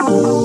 Oh.